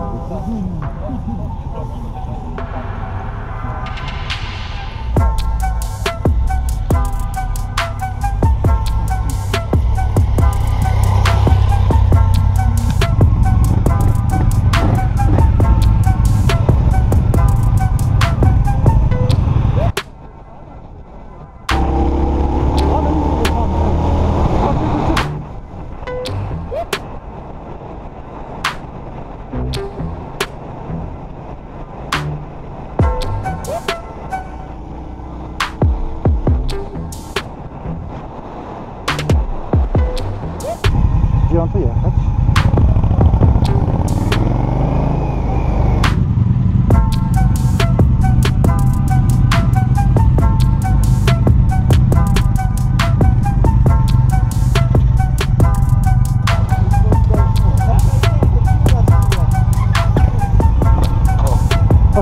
Oh, my God.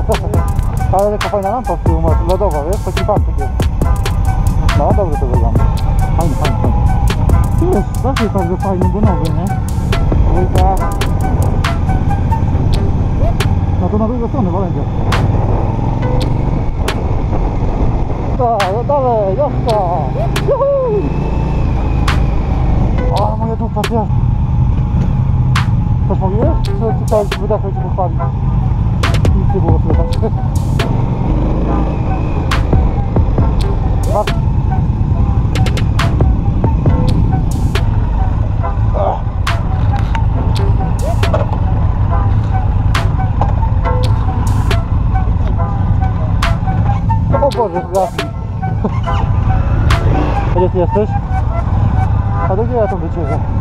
Taka fajna lampa z tyłu, masz lodowa, wiesz? Taki pasek jest. No, dobrze to wygląda. Fajnie, fajnie, fajnie. Tu jest, zawsze jest bardzo fajny, bo nowy, nie? Dwójka. No to na drugą stronę, Walentia. Tak, no dalej, dostał! Juhu! O, moja dupa, wiesz? Coś mówiłeś? Czy, czy cały wydechłeś się pochwalić? Nie było słychać. O Boże, zgasnij. A gdzie ty jesteś? A do gdzie ja to wycieczę?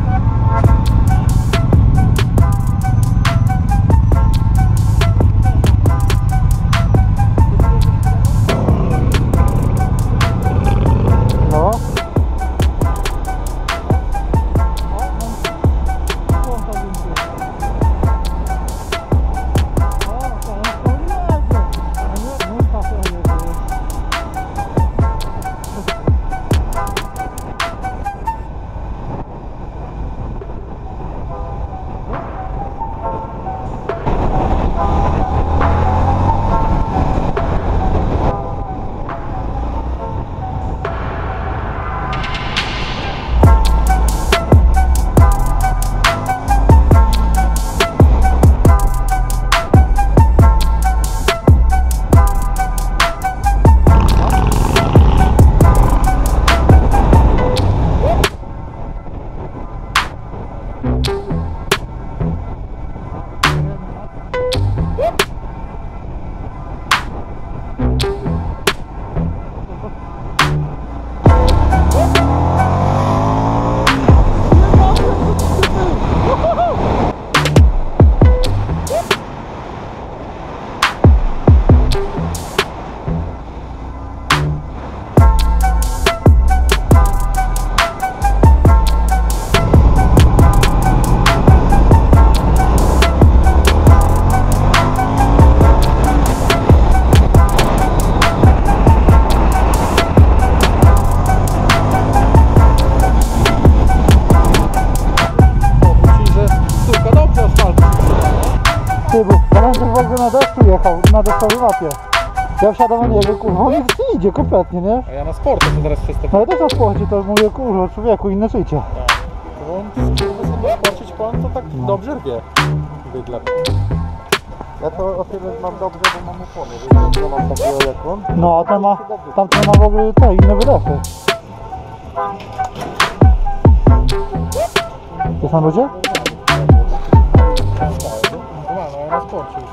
Ty, bo Walentyn w ogóle na deszczu jechał, na deszczowej mapie. Ja wsiadam na niego, kurwa, on nie idzie kompletnie, nie? A ja na sportu to zaraz te No ja też na sporcie, to mówię, kurwa, człowieku, inne życie. Bo on kurwa sobie sporczyć pan to tak dobrze rwie. Bydle. Ja to o tyle mam dobrze, bo mam opony, więc nie mam takiego jak on. No, a tam ma, tam to ma w ogóle te inne wydechy. To są ludzie? No,